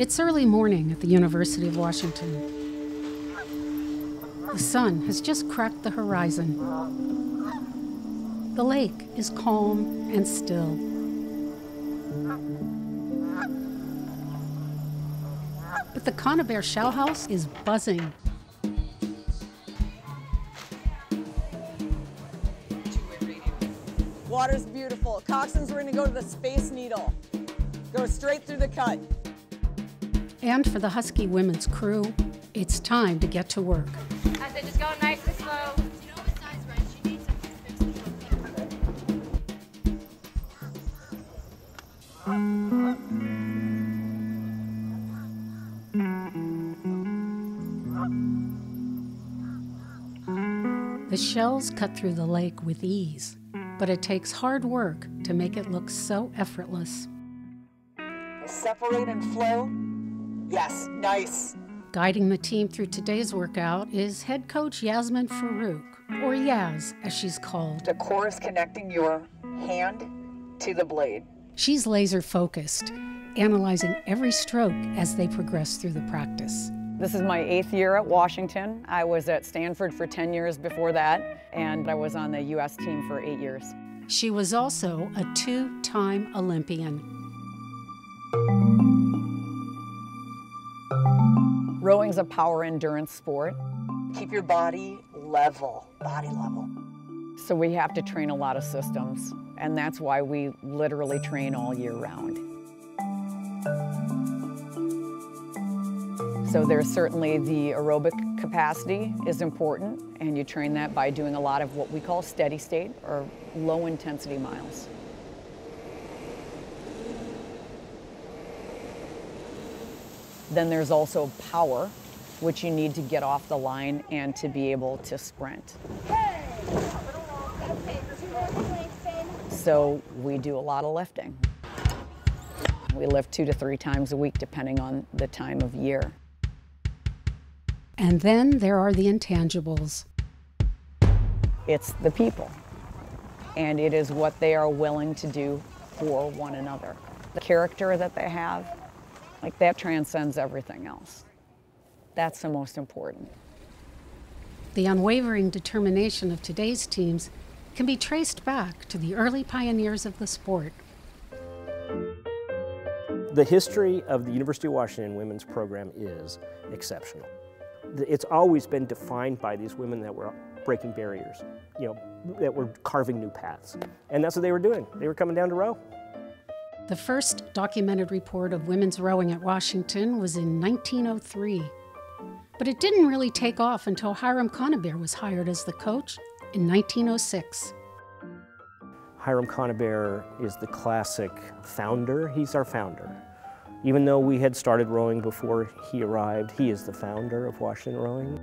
It's early morning at the University of Washington. The sun has just cracked the horizon. The lake is calm and still. But the Conibear Shell House is buzzing. Water's beautiful. Coxswains, we're gonna go to the Space Needle. Go straight through the cut. And for the Husky Women's crew, it's time to get to work. As they just go nice and slow. The shells cut through the lake with ease, but it takes hard work to make it look so effortless. Separate and flow. Yes, nice. Guiding the team through today's workout is head coach Yasmin Farooq, or Yaz as she's called. The core is connecting your hand to the blade. She's laser focused, analyzing every stroke as they progress through the practice. This is my eighth year at Washington. I was at Stanford for 10 years before that, and I was on the U.S. team for eight years. She was also a two time Olympian. Rowing's a power endurance sport, Keep your body level, body level. so we have to train a lot of systems, and that's why we literally train all year round. So there's certainly the aerobic capacity is important, and you train that by doing a lot of what we call steady state or low intensity miles. Then there's also power, which you need to get off the line and to be able to sprint. So we do a lot of lifting. We lift two to three times a week, depending on the time of year. And then there are the intangibles. It's the people, and it is what they are willing to do for one another. The character that they have, like that transcends everything else. That's the most important. The unwavering determination of today's teams can be traced back to the early pioneers of the sport. The history of the University of Washington women's program is exceptional. It's always been defined by these women that were breaking barriers, you know, that were carving new paths. And that's what they were doing. They were coming down to row. The first documented report of women's rowing at Washington was in 1903. But it didn't really take off until Hiram Conibear was hired as the coach in 1906. Hiram Conibear is the classic founder. He's our founder. Even though we had started rowing before he arrived, he is the founder of Washington Rowing.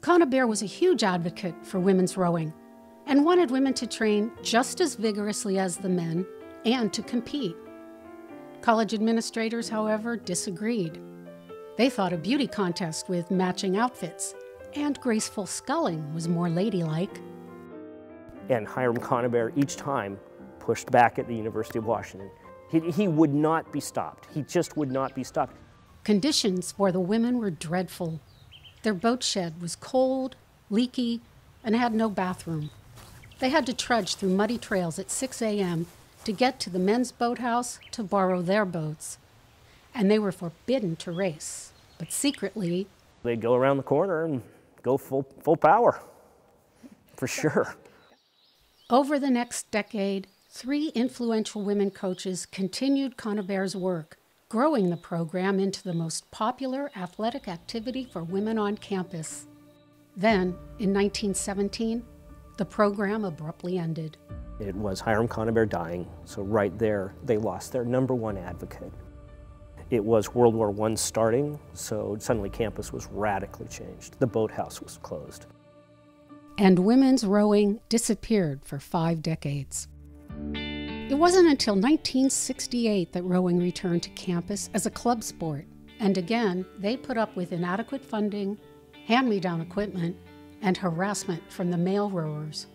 Conibear was a huge advocate for women's rowing and wanted women to train just as vigorously as the men and to compete. College administrators, however, disagreed. They thought a beauty contest with matching outfits and graceful sculling was more ladylike. And Hiram Conibear each time pushed back at the University of Washington. He, he would not be stopped. He just would not be stopped. Conditions for the women were dreadful. Their boat shed was cold, leaky, and had no bathroom. They had to trudge through muddy trails at 6 a.m. to get to the men's boathouse to borrow their boats. And they were forbidden to race, but secretly, They'd go around the corner and go full, full power, for sure. over the next decade, three influential women coaches continued Conibear's work, growing the program into the most popular athletic activity for women on campus. Then, in 1917, the program abruptly ended. It was Hiram Conibear dying, so right there they lost their number one advocate. It was World War I starting, so suddenly campus was radically changed. The boathouse was closed. and women's rowing disappeared for five decades. It wasn't until 1968 that rowing returned to campus as a club sport, and again, they put up with inadequate funding, hand me down equipment, and harassment from the male rowers.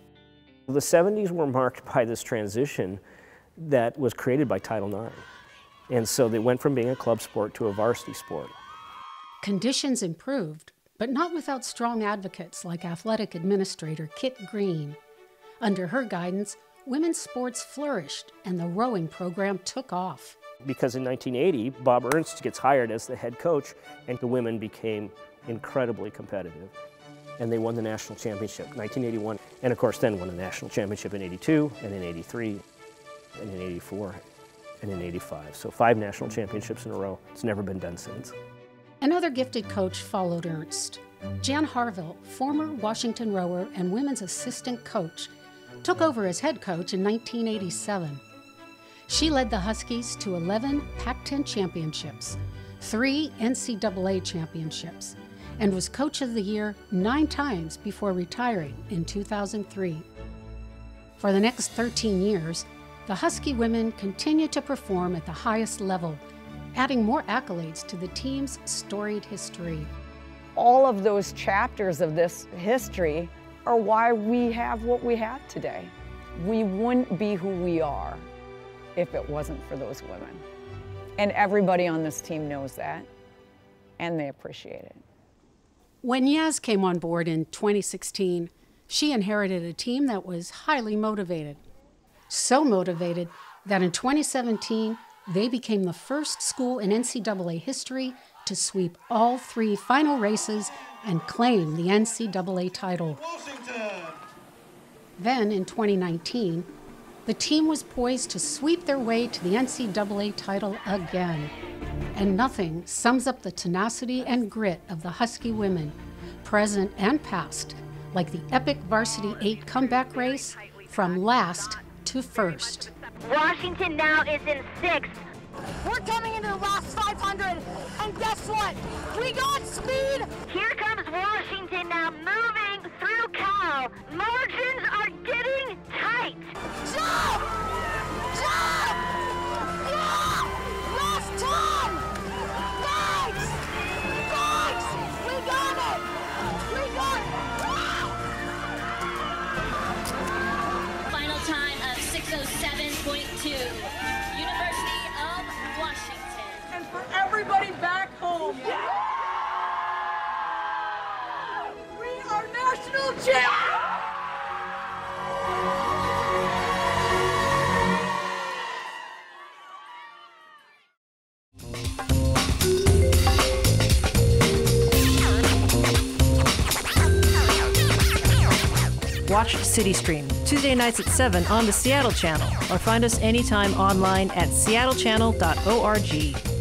The 70s were marked by this transition that was created by Title IX. And so they went from being a club sport to a varsity sport. Conditions improved, but not without strong advocates like athletic administrator Kit Green. Under her guidance, women's sports flourished and the rowing program took off. Because in 1980, Bob Ernst gets hired as the head coach, and the women became incredibly competitive. And they won the national championship 1981, and of course, then won the national championship in 82, and in 83, and in 84, and in 85. So, five national championships in a row. It's never been done since. Another gifted coach followed Ernst. Jan Harville, former Washington rower and women's assistant coach, took over as head coach in 1987. She led the Huskies to 11 Pac 10 championships, three NCAA championships, and was Coach of the Year nine times before retiring in 2003. For the next 13 years, the Husky women continued to perform at the highest level, adding more accolades to the team's storied history. All of those chapters of this history are why we have what we have today. We wouldn't be who we are if it wasn't for those women. And everybody on this team knows that, and they appreciate it. When Yaz came on board in 2016, she inherited a team that was highly motivated. So motivated that in 2017, they became the first school in NCAA history to sweep all three final races and claim the NCAA title. Washington. Then in 2019, the team was poised to sweep their way to the NCAA title again. And nothing sums up the tenacity and grit of the Husky women, present and past, like the epic Varsity 8 comeback race from last to first. Washington now is in sixth. We're coming into the last 500, and guess what? We got speed! Here national! Watch City Stream Tuesday nights at 7 on the Seattle Channel or find us anytime online at seattlechannel.org.